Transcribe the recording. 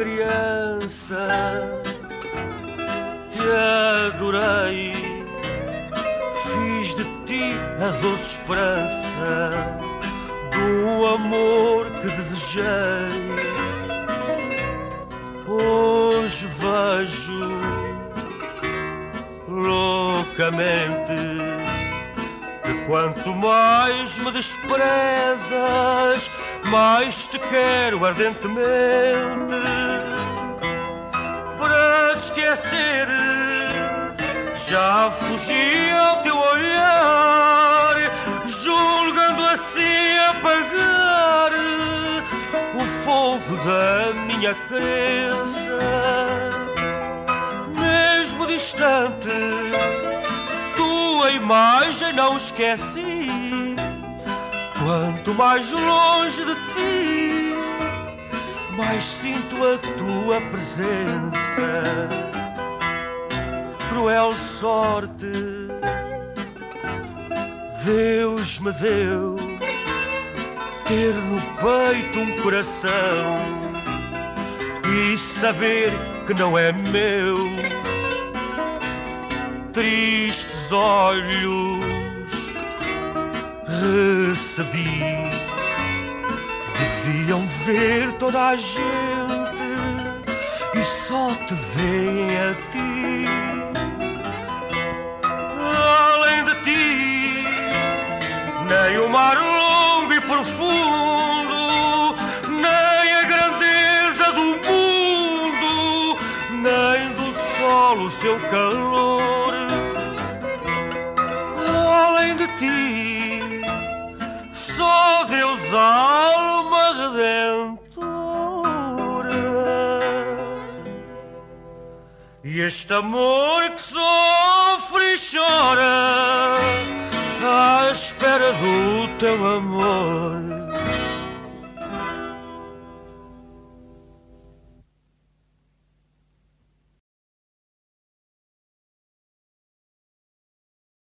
criança te adorei, fiz de ti a doce esperança do amor que desejei. Hoje vejo loucamente que quanto mais me desprezas, mais te quero ardentemente para te esquecer. Já fugi ao teu olhar, julgando assim apagar o fogo da minha crença. Mesmo distante, tua imagem não esqueci. Quanto mais longe de ti, mais sinto a tua presença. Cruel sorte, Deus me deu ter no peito um coração e saber que não é meu. Tristes olhos recebi. Deviam ver toda a gente e só te veem a ti. Além de ti, nem o mar longo e profundo, nem a grandeza do mundo, nem do sol o seu calor. Além de ti, E este amor que sofre e chora à espera do teu amor.